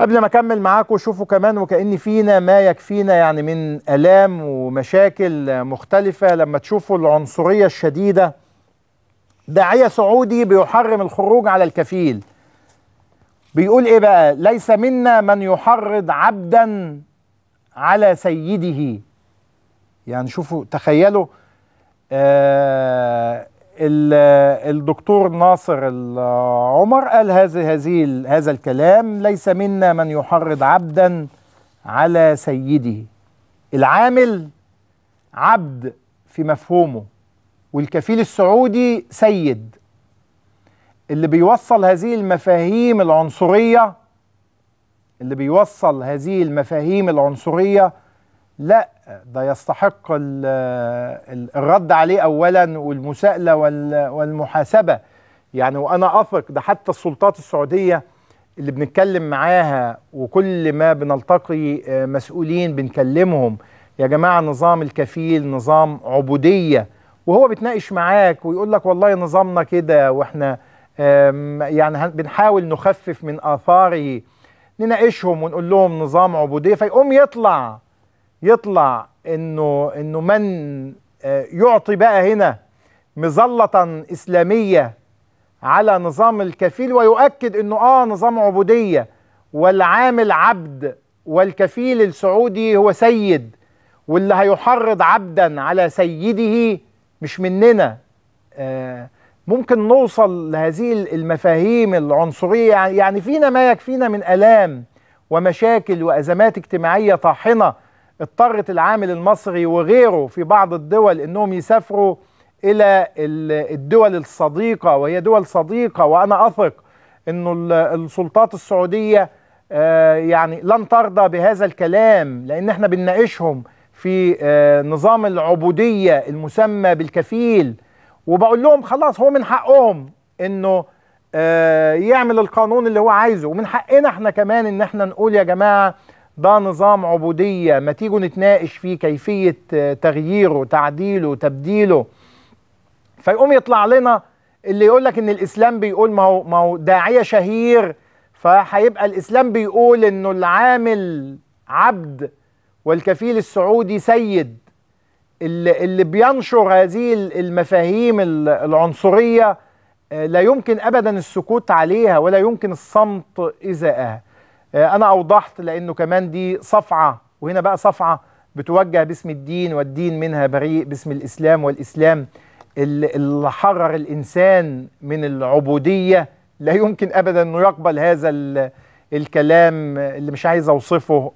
قبل ما أكمل معاكم شوفوا كمان وكأن فينا ما يكفينا يعني من آلام ومشاكل مختلفة. لما تشوفوا العنصرية الشديدة داعية سعودي بيحرم الخروج على الكفيل. بيقول إيه بقى؟ ليس منا من يحرض عبدا على سيده. يعني شوفوا تخيلوا آه الدكتور ناصر عمر قال هذه هذه هذا الكلام ليس منا من يحرض عبدا على سيده. العامل عبد في مفهومه والكفيل السعودي سيد. اللي بيوصل هذه المفاهيم العنصرية اللي بيوصل هذه المفاهيم العنصرية لا ده يستحق الرد عليه اولا والمساءلة والمحاسبة. يعني وأنا أثق ده حتى السلطات السعودية اللي بنتكلم معاها وكل ما بنلتقي مسؤولين بنكلمهم. يا جماعة نظام الكفيل نظام عبودية. وهو بيتناقش معاك ويقول لك والله نظامنا كده وإحنا يعني بنحاول نخفف من آثاره نناقشهم ونقول لهم نظام عبودية. فيقوم يطلع يطلع إنه إنه من يعطي بقى هنا مظلة إسلامية على نظام الكفيل ويؤكد إنه آه نظام عبودية والعامل عبد والكفيل السعودي هو سيد واللي هيحرض عبدا على سيده مش مننا. آه ممكن نوصل لهذه المفاهيم العنصرية. يعني فينا ما يكفينا من آلام ومشاكل وأزمات اجتماعية طاحنة اضطرت العامل المصري وغيره في بعض الدول إنهم يسافروا إلى الدول الصديقة وهي دول صديقة وأنا أثق انه السلطات السعودية يعني لن ترضى بهذا الكلام لأن إحنا بنناقشهم في نظام العبودية المسمى بالكفيل. وبقول لهم خلاص هو من حقهم إنه يعمل القانون اللي هو عايزه ومن حقنا إحنا كمان إن إحنا نقول يا جماعة ده نظام عبودية ما تيجوا نتناقش فيه كيفية تغييره تعديله تبديله. فيقوم يطلع لنا اللي يقول لك إن الإسلام بيقول ما هو ما هو داعية شهير. فهيبقى الإسلام بيقول إنه العامل عبد والكفيل السعودي سيد. اللي, اللي بينشر هذه المفاهيم العنصرية لا يمكن ابدا السكوت عليها ولا يمكن الصمت إزاءها. أنا أوضحت لأنه كمان دي صفعة وهنا بقى صفعة بتوجه باسم الدين والدين منها بريء باسم الإسلام والإسلام. اللي حرر الإنسان من العبودية لا يمكن ابدا انه يقبل هذا الكلام اللي مش عايز أوصفه